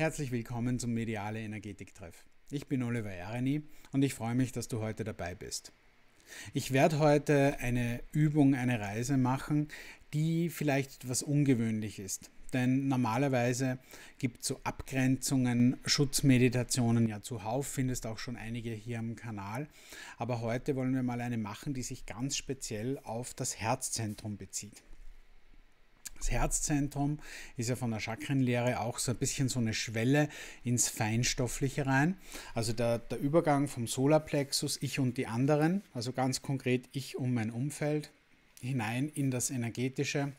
Herzlich willkommen zum Mediale Energetik-Treff. Ich bin Oliver Ereni und ich freue mich, dass du heute dabei bist. Ich werde heute eine Übung, eine Reise machen, die vielleicht etwas ungewöhnlich ist. Denn normalerweise gibt es so Abgrenzungen, Schutzmeditationen ja zuhauf, findest auch schon einige hier am Kanal. Aber heute wollen wir mal eine machen, die sich ganz speziell auf das Herzzentrum bezieht. Das Herzzentrum ist ja von der Chakrenlehre auch so ein bisschen so eine Schwelle ins Feinstoffliche rein. Also der, der Übergang vom Solarplexus, ich und die anderen, also ganz konkret ich und mein Umfeld, hinein in das Energetische,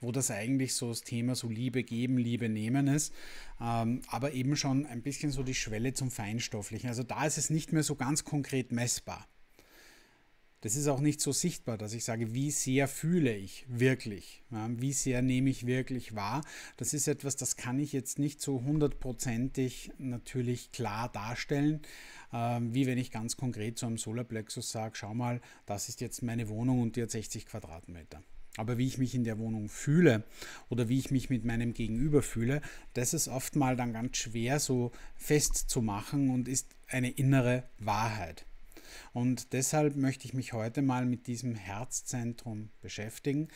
wo das eigentlich so das Thema so Liebe geben, Liebe nehmen ist, ähm, aber eben schon ein bisschen so die Schwelle zum Feinstofflichen. Also da ist es nicht mehr so ganz konkret messbar. Das ist auch nicht so sichtbar, dass ich sage, wie sehr fühle ich wirklich, ja, wie sehr nehme ich wirklich wahr. Das ist etwas, das kann ich jetzt nicht so hundertprozentig natürlich klar darstellen, äh, wie wenn ich ganz konkret zu einem Solarplexus sage, schau mal, das ist jetzt meine Wohnung und die hat 60 Quadratmeter. Aber wie ich mich in der Wohnung fühle oder wie ich mich mit meinem Gegenüber fühle, das ist oft mal dann ganz schwer so festzumachen und ist eine innere Wahrheit. Und deshalb möchte ich mich heute mal mit diesem Herzzentrum beschäftigen,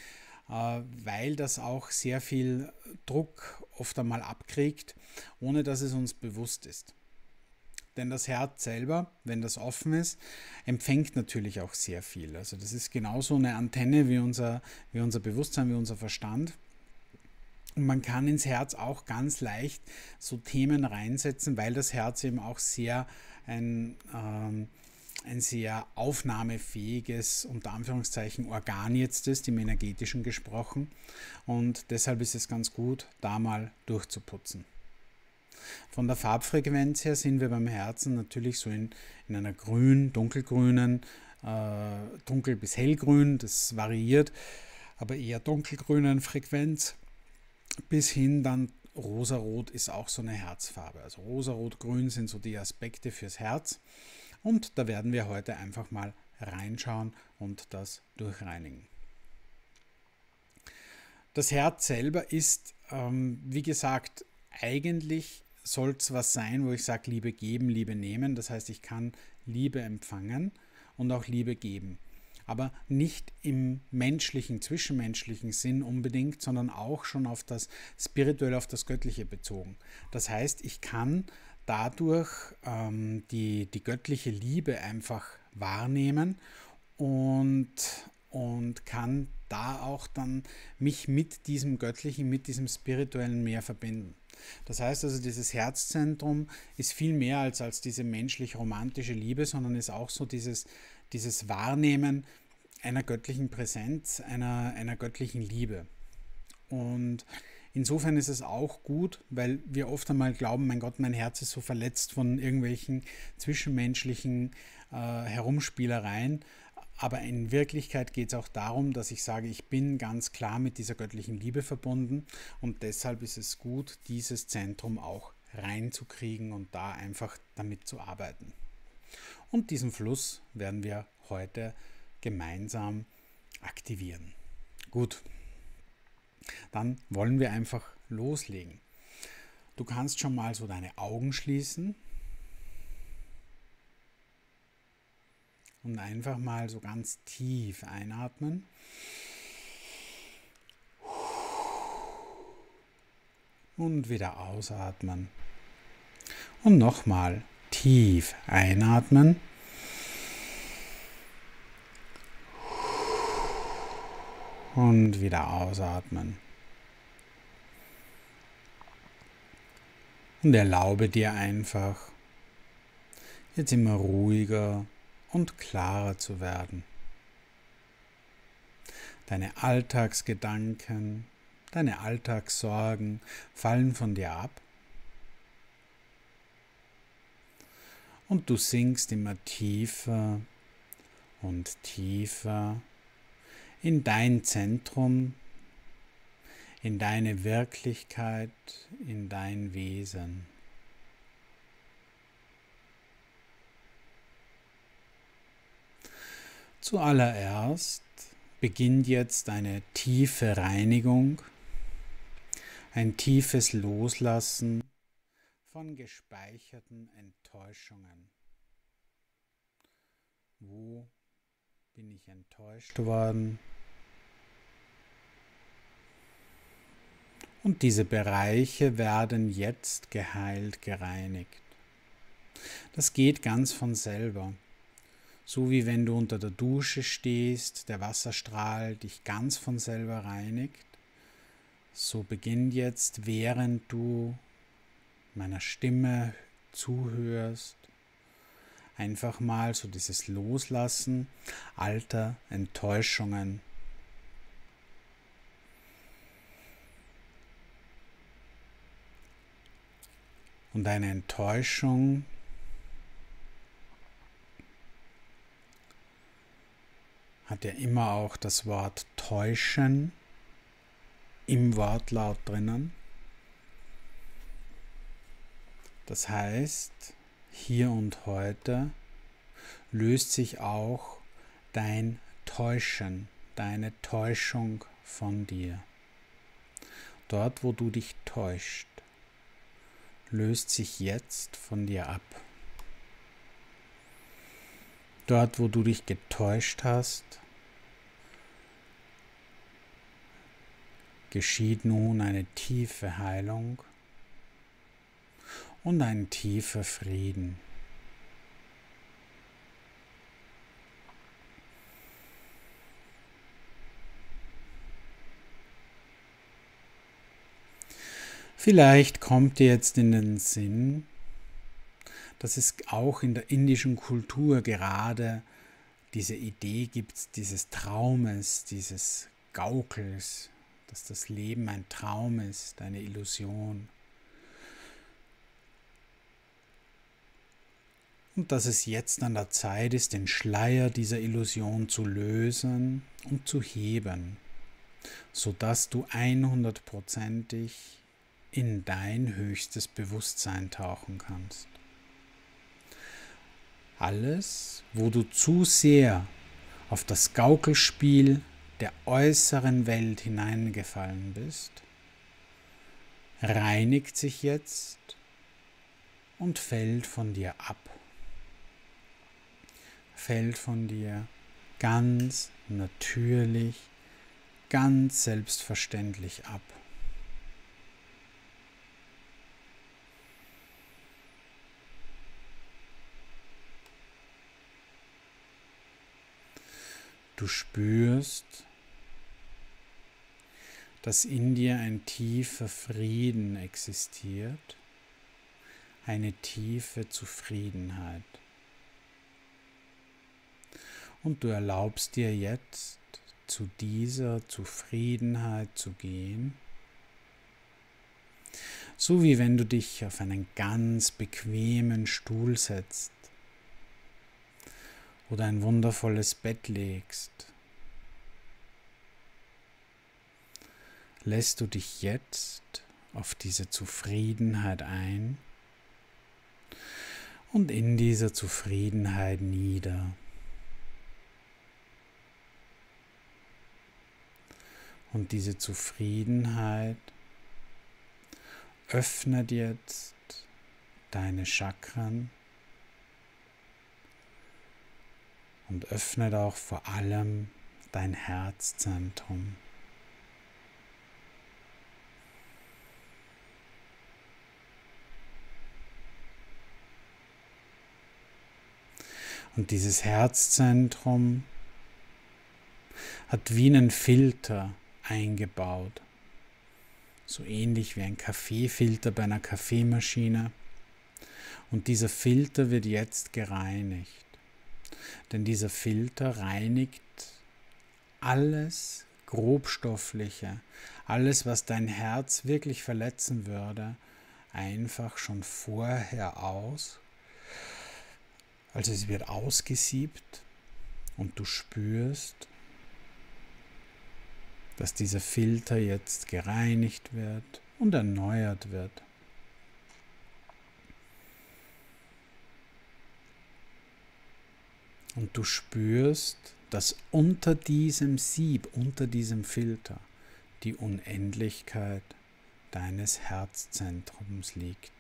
äh, weil das auch sehr viel Druck oft einmal abkriegt, ohne dass es uns bewusst ist. Denn das Herz selber, wenn das offen ist, empfängt natürlich auch sehr viel. Also das ist genauso eine Antenne wie unser, wie unser Bewusstsein, wie unser Verstand. Und man kann ins Herz auch ganz leicht so Themen reinsetzen, weil das Herz eben auch sehr ein, ähm, ein sehr aufnahmefähiges, unter Anführungszeichen, Organ jetzt ist, im energetischen gesprochen. Und deshalb ist es ganz gut, da mal durchzuputzen. Von der Farbfrequenz her sind wir beim Herzen natürlich so in, in einer grün, dunkelgrünen, äh, dunkel bis hellgrün, das variiert, aber eher dunkelgrünen Frequenz bis hin dann rosarot ist auch so eine Herzfarbe. Also rosarot-grün sind so die Aspekte fürs Herz. Und da werden wir heute einfach mal reinschauen und das durchreinigen. Das Herz selber ist, ähm, wie gesagt, eigentlich soll es was sein, wo ich sage, Liebe geben, Liebe nehmen. Das heißt, ich kann Liebe empfangen und auch Liebe geben. Aber nicht im menschlichen, zwischenmenschlichen Sinn unbedingt, sondern auch schon auf das spirituelle, auf das Göttliche bezogen. Das heißt, ich kann dadurch ähm, die, die göttliche Liebe einfach wahrnehmen und, und kann da auch dann mich mit diesem göttlichen, mit diesem spirituellen mehr verbinden. Das heißt also, dieses Herzzentrum ist viel mehr als, als diese menschlich-romantische Liebe, sondern ist auch so dieses, dieses Wahrnehmen einer göttlichen Präsenz, einer, einer göttlichen Liebe. Und Insofern ist es auch gut, weil wir oft einmal glauben, mein Gott, mein Herz ist so verletzt von irgendwelchen zwischenmenschlichen äh, Herumspielereien. Aber in Wirklichkeit geht es auch darum, dass ich sage, ich bin ganz klar mit dieser göttlichen Liebe verbunden und deshalb ist es gut, dieses Zentrum auch reinzukriegen und da einfach damit zu arbeiten. Und diesen Fluss werden wir heute gemeinsam aktivieren. Gut, dann wollen wir einfach loslegen. Du kannst schon mal so deine Augen schließen und einfach mal so ganz tief einatmen. Und wieder ausatmen. Und nochmal tief einatmen. Und wieder ausatmen. Und erlaube dir einfach, jetzt immer ruhiger und klarer zu werden. Deine Alltagsgedanken, deine Alltagssorgen fallen von dir ab. Und du sinkst immer tiefer und tiefer in dein Zentrum, in deine Wirklichkeit, in dein Wesen. Zuallererst beginnt jetzt eine tiefe Reinigung ein tiefes Loslassen von gespeicherten Enttäuschungen. Wo bin ich enttäuscht worden? Und diese Bereiche werden jetzt geheilt, gereinigt. Das geht ganz von selber. So wie wenn du unter der Dusche stehst, der Wasserstrahl dich ganz von selber reinigt. So beginnt jetzt, während du meiner Stimme zuhörst, einfach mal so dieses Loslassen alter Enttäuschungen. Und eine Enttäuschung hat ja immer auch das Wort täuschen im Wortlaut drinnen. Das heißt, hier und heute löst sich auch dein Täuschen, deine Täuschung von dir. Dort, wo du dich täuscht, löst sich jetzt von dir ab. Dort, wo du dich getäuscht hast, geschieht nun eine tiefe Heilung und ein tiefer Frieden. Vielleicht kommt dir jetzt in den Sinn, dass es auch in der indischen Kultur gerade diese Idee gibt, dieses Traumes, dieses Gaukels, dass das Leben ein Traum ist, eine Illusion. Und dass es jetzt an der Zeit ist, den Schleier dieser Illusion zu lösen und zu heben, sodass du 100%ig in dein höchstes Bewusstsein tauchen kannst. Alles, wo du zu sehr auf das Gaukelspiel der äußeren Welt hineingefallen bist, reinigt sich jetzt und fällt von dir ab. Fällt von dir ganz natürlich, ganz selbstverständlich ab. Du spürst, dass in dir ein tiefer Frieden existiert, eine tiefe Zufriedenheit. Und du erlaubst dir jetzt zu dieser Zufriedenheit zu gehen, so wie wenn du dich auf einen ganz bequemen Stuhl setzt oder ein wundervolles Bett legst lässt du dich jetzt auf diese Zufriedenheit ein und in dieser Zufriedenheit nieder. Und diese Zufriedenheit öffnet jetzt deine Chakren und öffnet auch vor allem dein Herzzentrum. Und dieses Herzzentrum hat wie einen Filter eingebaut. So ähnlich wie ein Kaffeefilter bei einer Kaffeemaschine. Und dieser Filter wird jetzt gereinigt. Denn dieser Filter reinigt alles Grobstoffliche, alles, was dein Herz wirklich verletzen würde, einfach schon vorher aus also es wird ausgesiebt und du spürst, dass dieser Filter jetzt gereinigt wird und erneuert wird. Und du spürst, dass unter diesem Sieb, unter diesem Filter die Unendlichkeit, deines Herzzentrums liegt.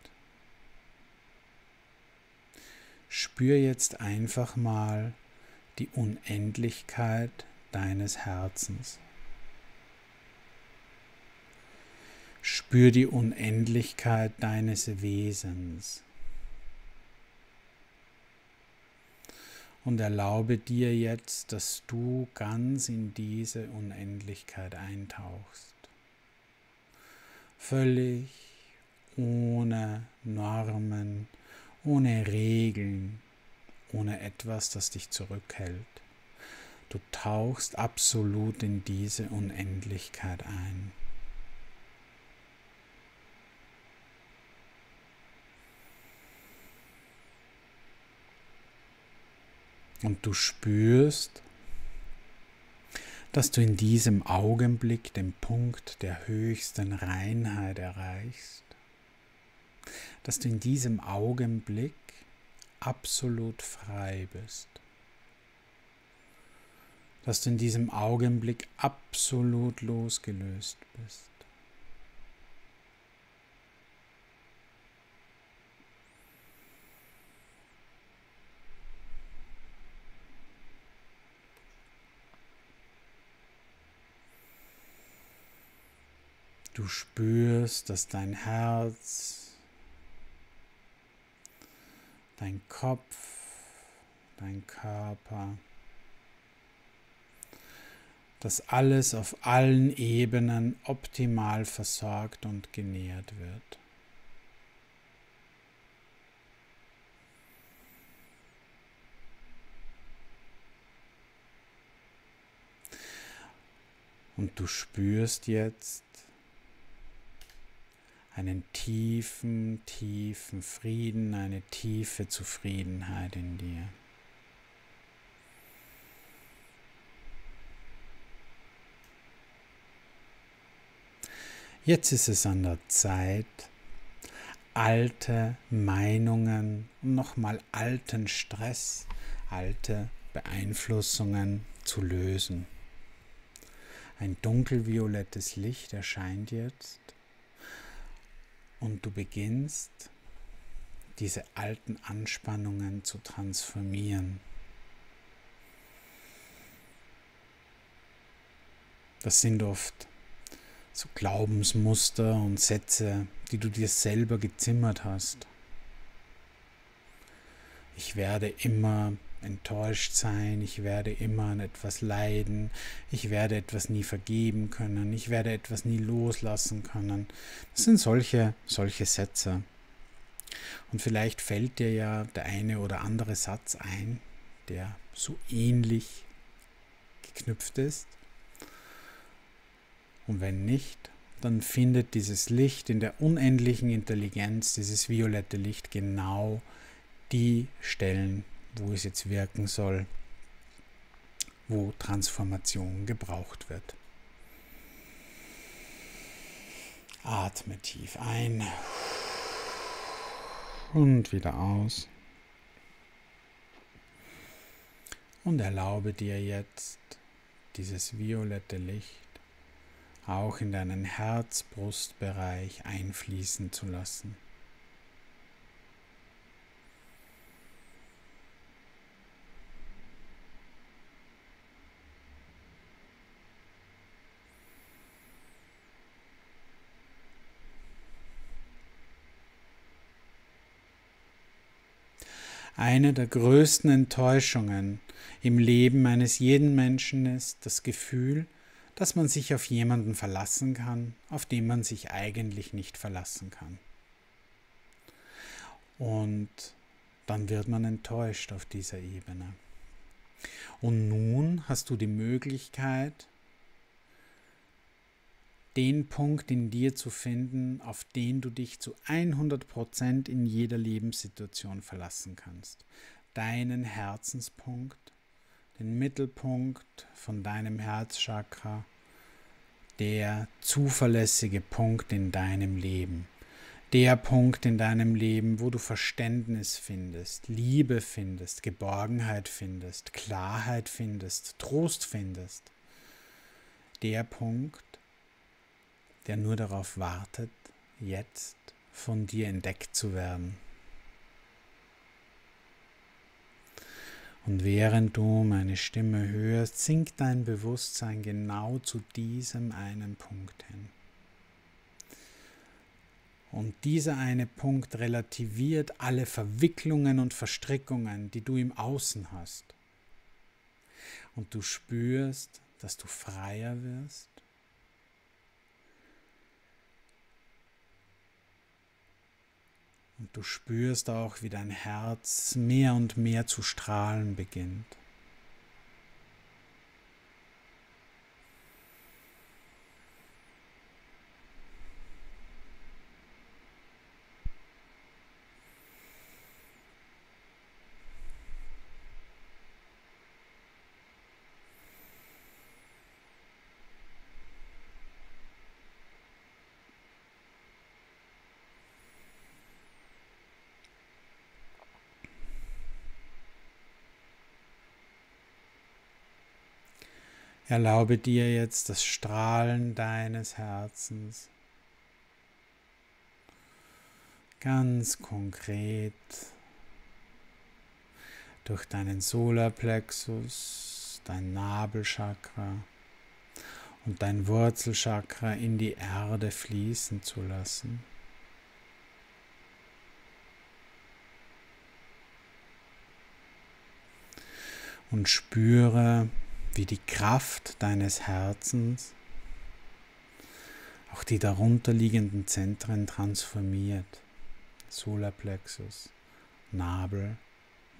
Spür jetzt einfach mal die Unendlichkeit deines Herzens. Spür die Unendlichkeit deines Wesens. Und erlaube dir jetzt, dass du ganz in diese Unendlichkeit eintauchst. Völlig ohne Normen, ohne Regeln, ohne etwas, das dich zurückhält. Du tauchst absolut in diese Unendlichkeit ein. Und du spürst, dass du in diesem Augenblick den Punkt der höchsten Reinheit erreichst, dass du in diesem Augenblick absolut frei bist, dass du in diesem Augenblick absolut losgelöst bist. Du spürst, dass dein Herz, dein Kopf, dein Körper, dass alles auf allen Ebenen optimal versorgt und genährt wird. Und du spürst jetzt, einen tiefen, tiefen Frieden, eine tiefe Zufriedenheit in dir. Jetzt ist es an der Zeit, alte Meinungen nochmal alten Stress, alte Beeinflussungen zu lösen. Ein dunkelviolettes Licht erscheint jetzt und du beginnst diese alten Anspannungen zu transformieren. Das sind oft so Glaubensmuster und Sätze, die du dir selber gezimmert hast. Ich werde immer enttäuscht sein, ich werde immer an etwas leiden, ich werde etwas nie vergeben können, ich werde etwas nie loslassen können. Das sind solche, solche Sätze. Und vielleicht fällt dir ja der eine oder andere Satz ein, der so ähnlich geknüpft ist. Und wenn nicht, dann findet dieses Licht in der unendlichen Intelligenz, dieses violette Licht, genau die Stellen, wo es jetzt wirken soll, wo Transformation gebraucht wird. Atme tief ein und wieder aus. Und erlaube dir jetzt dieses violette Licht auch in deinen Herz-Brustbereich einfließen zu lassen. Eine der größten Enttäuschungen im Leben eines jeden Menschen ist das Gefühl, dass man sich auf jemanden verlassen kann, auf den man sich eigentlich nicht verlassen kann. Und dann wird man enttäuscht auf dieser Ebene. Und nun hast du die Möglichkeit, den Punkt in dir zu finden, auf den du dich zu 100% in jeder Lebenssituation verlassen kannst. Deinen Herzenspunkt, den Mittelpunkt von deinem Herzchakra, der zuverlässige Punkt in deinem Leben. Der Punkt in deinem Leben, wo du Verständnis findest, Liebe findest, Geborgenheit findest, Klarheit findest, Trost findest. Der Punkt, der nur darauf wartet, jetzt von dir entdeckt zu werden. Und während du meine Stimme hörst, sinkt dein Bewusstsein genau zu diesem einen Punkt hin. Und dieser eine Punkt relativiert alle Verwicklungen und Verstrickungen, die du im Außen hast. Und du spürst, dass du freier wirst. Du spürst auch, wie dein Herz mehr und mehr zu strahlen beginnt. Erlaube dir jetzt das Strahlen deines Herzens ganz konkret durch deinen Solarplexus, dein Nabelchakra und dein Wurzelchakra in die Erde fließen zu lassen. Und spüre, wie die Kraft deines Herzens auch die darunterliegenden Zentren transformiert. Solarplexus, Nabel,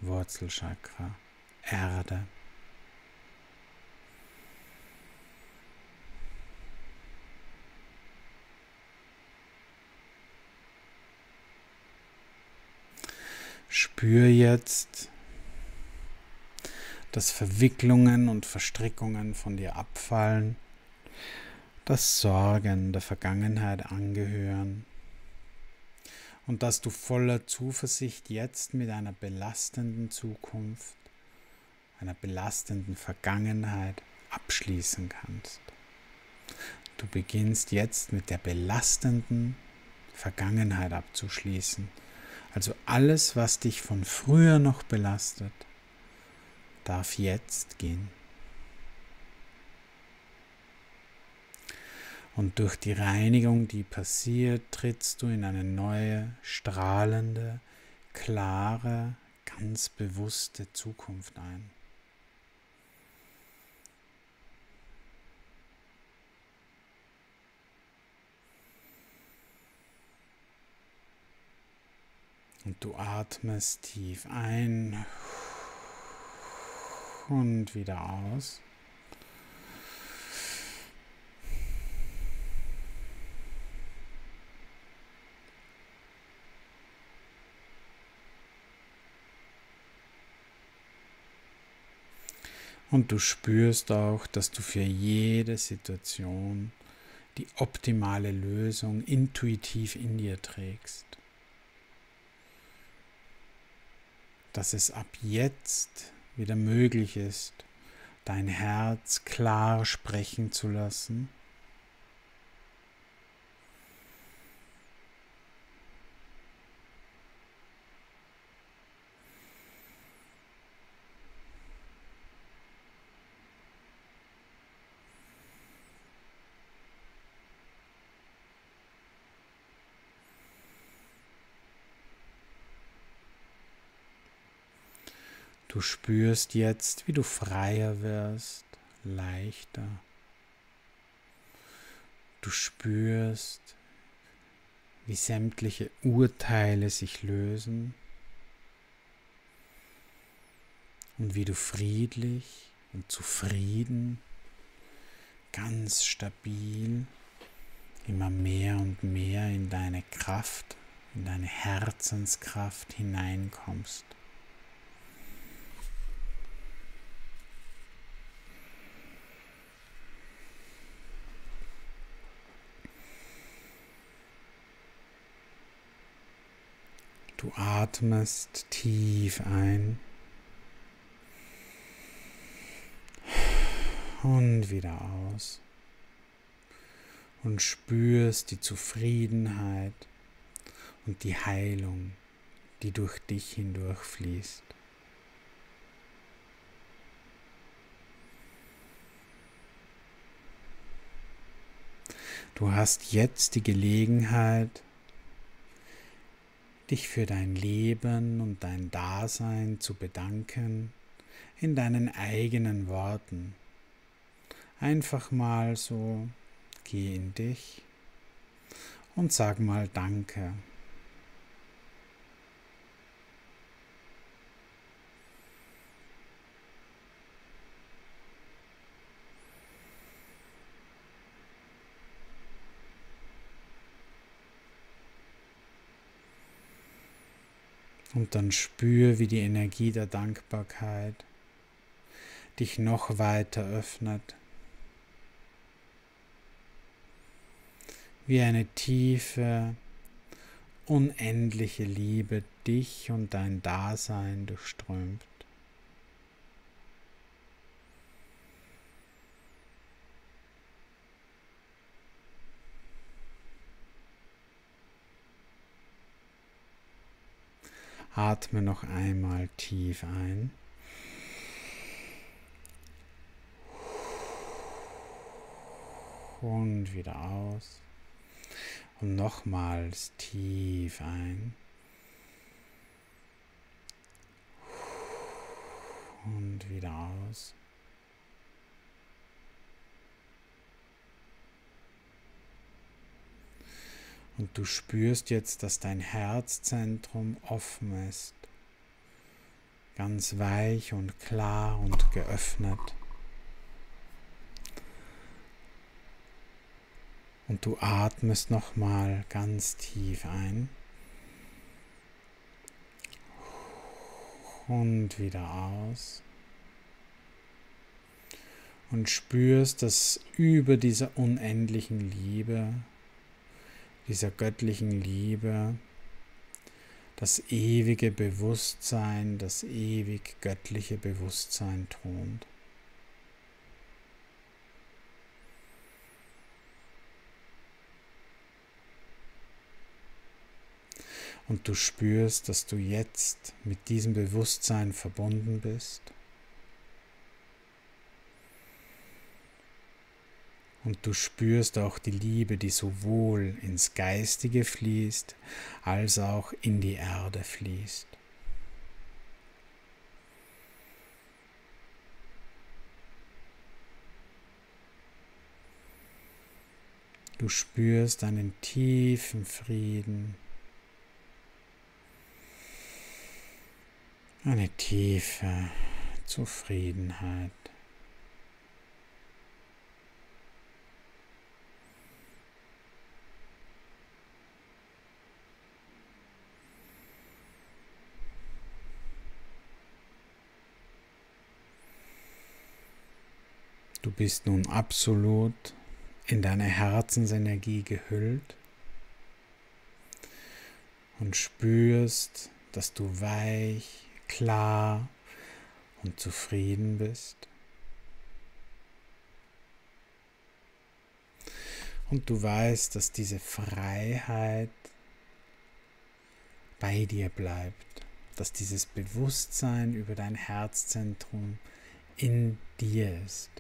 Wurzelchakra, Erde. Spür jetzt, dass Verwicklungen und Verstrickungen von dir abfallen, dass Sorgen der Vergangenheit angehören und dass du voller Zuversicht jetzt mit einer belastenden Zukunft, einer belastenden Vergangenheit abschließen kannst. Du beginnst jetzt mit der belastenden Vergangenheit abzuschließen. Also alles, was dich von früher noch belastet, darf jetzt gehen. Und durch die Reinigung, die passiert, trittst du in eine neue, strahlende, klare, ganz bewusste Zukunft ein. Und du atmest tief ein und wieder aus. Und du spürst auch, dass du für jede Situation die optimale Lösung intuitiv in dir trägst. Dass es ab jetzt wieder möglich ist, dein Herz klar sprechen zu lassen. Du spürst jetzt, wie du freier wirst, leichter. Du spürst, wie sämtliche Urteile sich lösen und wie du friedlich und zufrieden, ganz stabil, immer mehr und mehr in deine Kraft, in deine Herzenskraft hineinkommst. Du atmest tief ein und wieder aus. und spürst die Zufriedenheit und die Heilung, die durch dich hindurch fließt. Du hast jetzt die Gelegenheit, dich für dein Leben und dein Dasein zu bedanken in deinen eigenen Worten. Einfach mal so, geh in dich und sag mal Danke. Und dann spür, wie die Energie der Dankbarkeit dich noch weiter öffnet. Wie eine tiefe, unendliche Liebe dich und dein Dasein durchströmt. Atme noch einmal tief ein. Und wieder aus. Und nochmals tief ein. Und wieder aus. Und du spürst jetzt, dass dein Herzzentrum offen ist, ganz weich und klar und geöffnet. Und du atmest nochmal ganz tief ein. Und wieder aus. Und spürst, dass über dieser unendlichen Liebe dieser göttlichen Liebe, das ewige Bewusstsein, das ewig göttliche Bewusstsein thront. Und du spürst, dass du jetzt mit diesem Bewusstsein verbunden bist Und du spürst auch die Liebe, die sowohl ins Geistige fließt, als auch in die Erde fließt. Du spürst einen tiefen Frieden, eine tiefe Zufriedenheit. Du bist nun absolut in deine Herzensenergie gehüllt und spürst, dass du weich, klar und zufrieden bist. Und du weißt, dass diese Freiheit bei dir bleibt, dass dieses Bewusstsein über dein Herzzentrum in dir ist.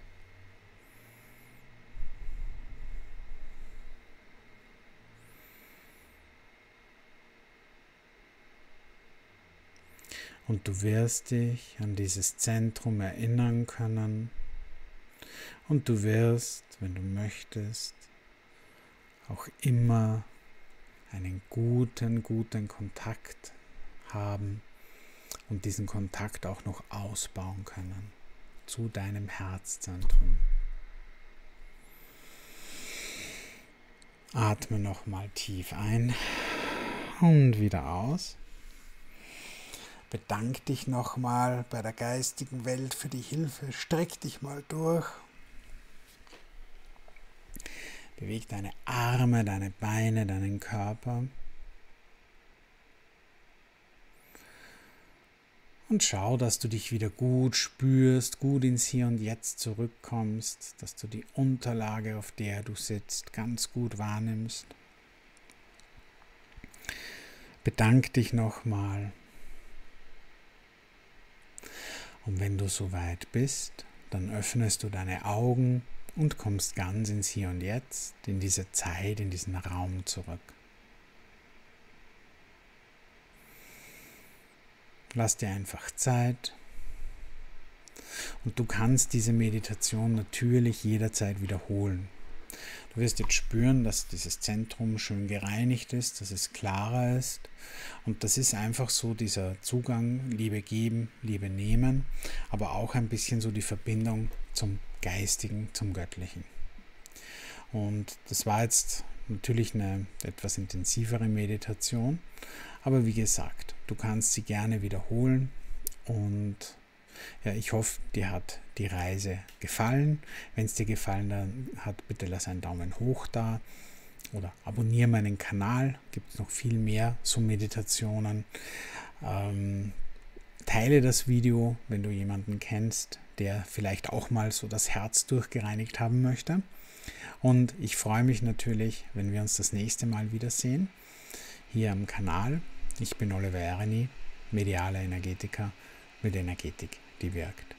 Und du wirst dich an dieses Zentrum erinnern können. Und du wirst, wenn du möchtest, auch immer einen guten, guten Kontakt haben und diesen Kontakt auch noch ausbauen können zu deinem Herzzentrum. Atme nochmal tief ein und wieder aus. Bedank dich nochmal bei der geistigen Welt für die Hilfe. Streck dich mal durch. Beweg deine Arme, deine Beine, deinen Körper. Und schau, dass du dich wieder gut spürst, gut ins Hier und Jetzt zurückkommst, dass du die Unterlage, auf der du sitzt, ganz gut wahrnimmst. Bedank dich nochmal. Und wenn du soweit bist, dann öffnest du deine Augen und kommst ganz ins Hier und Jetzt, in diese Zeit, in diesen Raum zurück. Lass dir einfach Zeit. Und du kannst diese Meditation natürlich jederzeit wiederholen. Du wirst jetzt spüren, dass dieses Zentrum schön gereinigt ist, dass es klarer ist. Und das ist einfach so dieser Zugang, Liebe geben, Liebe nehmen, aber auch ein bisschen so die Verbindung zum Geistigen, zum Göttlichen. Und das war jetzt natürlich eine etwas intensivere Meditation, aber wie gesagt, du kannst sie gerne wiederholen und ja, ich hoffe, dir hat die Reise gefallen. Wenn es dir gefallen hat, bitte lass einen Daumen hoch da oder abonniere meinen Kanal. Gibt es noch viel mehr so Meditationen. Ähm, teile das Video, wenn du jemanden kennst, der vielleicht auch mal so das Herz durchgereinigt haben möchte. Und ich freue mich natürlich, wenn wir uns das nächste Mal wiedersehen hier am Kanal. Ich bin Oliver Ereni, medialer Energetiker mit Energetik, die wirkt.